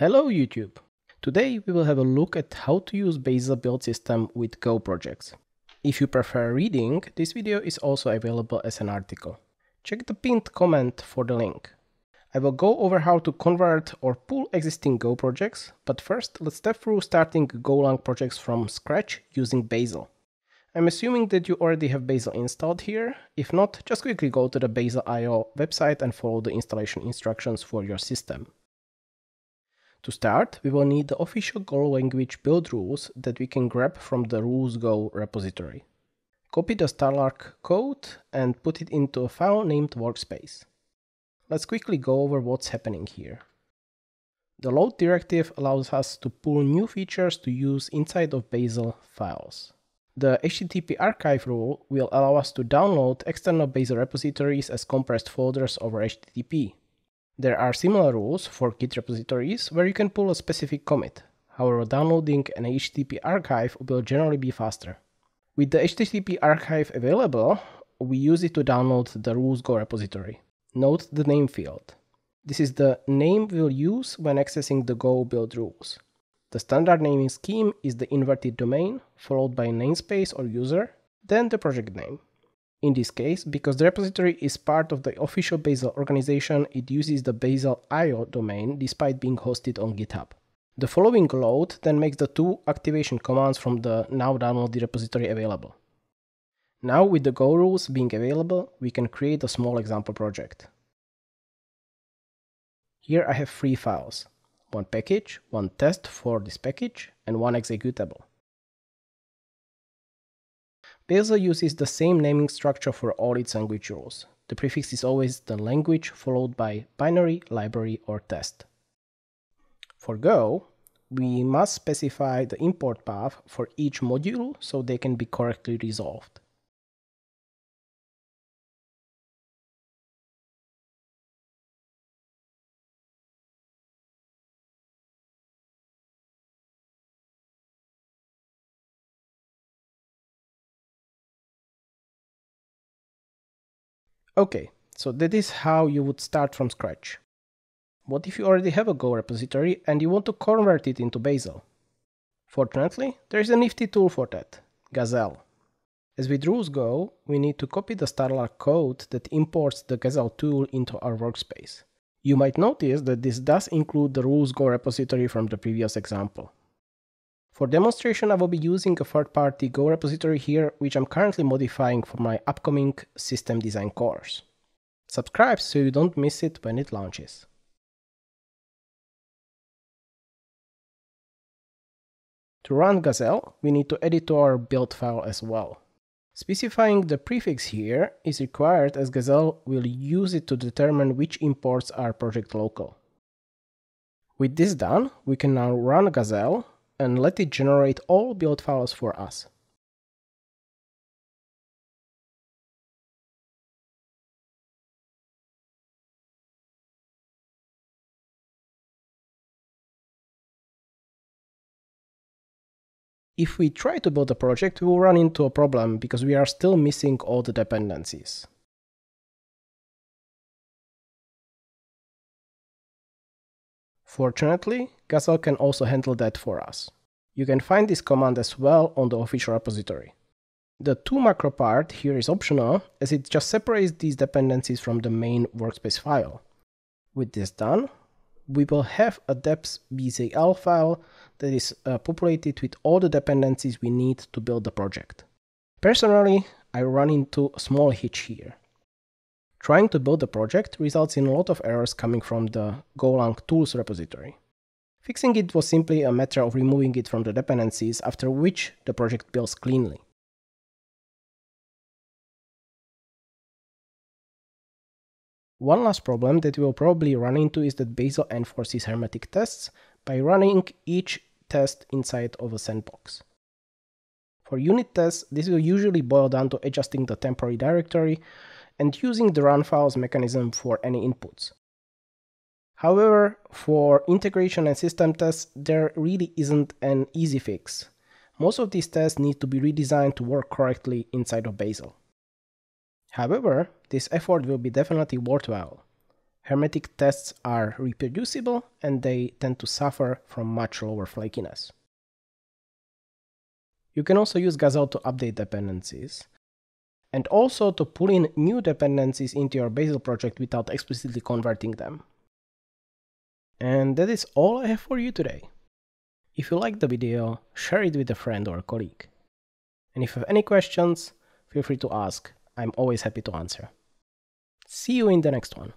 Hello YouTube! Today we will have a look at how to use Bazel build system with Go projects. If you prefer reading, this video is also available as an article. Check the pinned comment for the link. I will go over how to convert or pull existing Go projects, but first let's step through starting Golang projects from scratch using Bazel. I'm assuming that you already have Bazel installed here. If not, just quickly go to the Bazel.io website and follow the installation instructions for your system. To start, we will need the official Go language build rules that we can grab from the rules_go repository. Copy the Starlark code and put it into a file named workspace. Let's quickly go over what's happening here. The load directive allows us to pull new features to use inside of Bazel files. The HTTP archive rule will allow us to download external Bazel repositories as compressed folders over HTTP, there are similar rules for Git repositories where you can pull a specific commit. However, downloading an HTTP archive will generally be faster. With the HTTP archive available, we use it to download the rules go repository. Note the name field. This is the name we'll use when accessing the Go build rules. The standard naming scheme is the inverted domain, followed by namespace or user, then the project name. In this case, because the repository is part of the official Bazel organization, it uses the Bazel.io domain despite being hosted on GitHub. The following load then makes the two activation commands from the now downloaded repository available. Now with the Go rules being available, we can create a small example project. Here I have three files, one package, one test for this package, and one executable. Bazel uses the same naming structure for all its language rules. The prefix is always the language followed by binary, library, or test. For Go, we must specify the import path for each module so they can be correctly resolved. Okay, so that is how you would start from scratch. What if you already have a Go repository and you want to convert it into Bazel? Fortunately, there is a nifty tool for that, Gazelle. As with rules go, we need to copy the Starlark code that imports the Gazelle tool into our workspace. You might notice that this does include the rules go repository from the previous example. For demonstration, I will be using a third-party Go repository here, which I'm currently modifying for my upcoming system design course. Subscribe so you don't miss it when it launches. To run Gazelle, we need to edit to our build file as well. Specifying the prefix here is required as Gazelle will use it to determine which imports are project local. With this done, we can now run Gazelle and let it generate all build files for us. If we try to build a project, we will run into a problem because we are still missing all the dependencies. Fortunately, Gazelle can also handle that for us. You can find this command as well on the official repository. The to macro part here is optional, as it just separates these dependencies from the main workspace file. With this done, we will have a deps.bzl file that is uh, populated with all the dependencies we need to build the project. Personally, I run into a small hitch here. Trying to build a project results in a lot of errors coming from the Golang tools repository. Fixing it was simply a matter of removing it from the dependencies, after which the project builds cleanly. One last problem that we will probably run into is that Bazel enforces hermetic tests by running each test inside of a sandbox. For unit tests, this will usually boil down to adjusting the temporary directory and using the run files mechanism for any inputs. However, for integration and system tests, there really isn't an easy fix. Most of these tests need to be redesigned to work correctly inside of Bazel. However, this effort will be definitely worthwhile. Hermetic tests are reproducible and they tend to suffer from much lower flakiness. You can also use Gazelle to update dependencies, and also to pull in new dependencies into your Bazel project without explicitly converting them. And that is all I have for you today. If you liked the video, share it with a friend or a colleague. And if you have any questions, feel free to ask. I'm always happy to answer. See you in the next one.